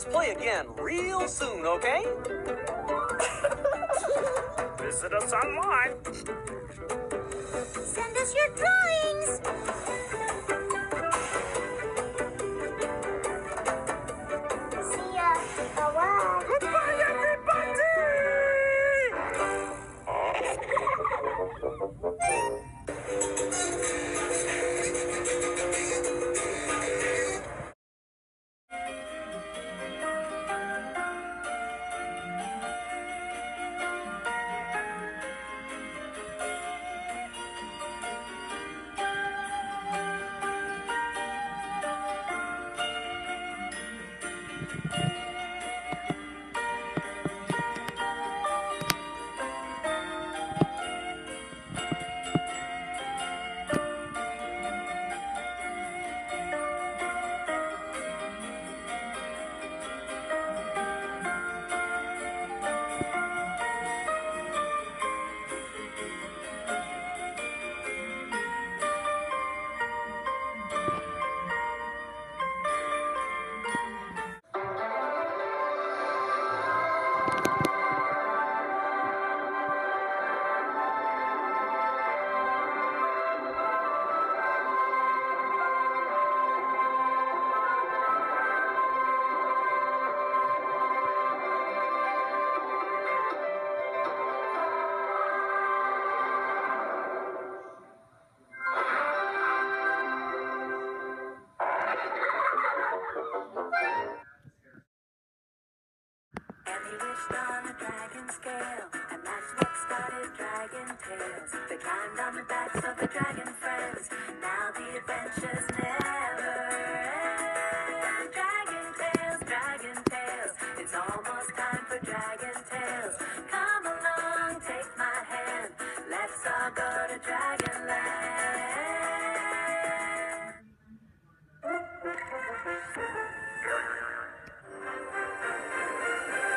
Let's play again real soon, okay? Visit us online. Send us your drawings. See ya. Bye-bye. Goodbye, everybody! Música And he wished on a dragon scale, and that's what started Dragon Tales. They climbed on the backs of the dragon friends, now the adventures never end. Dragon Tales, Dragon Tales, it's almost time for Dragon Tales. Come along, take my hand, let's all go to Dragon Land.